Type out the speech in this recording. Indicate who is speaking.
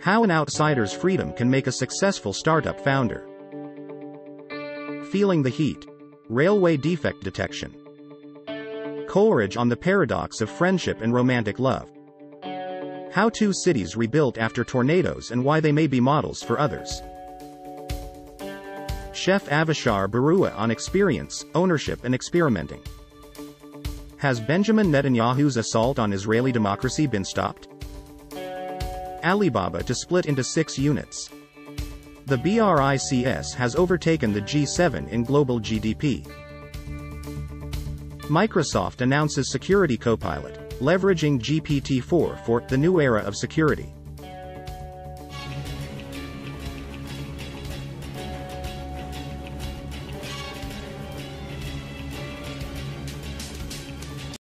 Speaker 1: How an outsider's freedom can make a successful startup founder. Feeling the heat. Railway defect detection. Coleridge on the paradox of friendship and romantic love. How two cities rebuilt after tornadoes and why they may be models for others. Chef Avishar Barua on experience, ownership and experimenting. Has Benjamin Netanyahu's assault on Israeli democracy been stopped? Alibaba to split into six units. The BRICS has overtaken the G7 in global GDP. Microsoft announces Security Copilot, leveraging GPT-4 for the new era of security.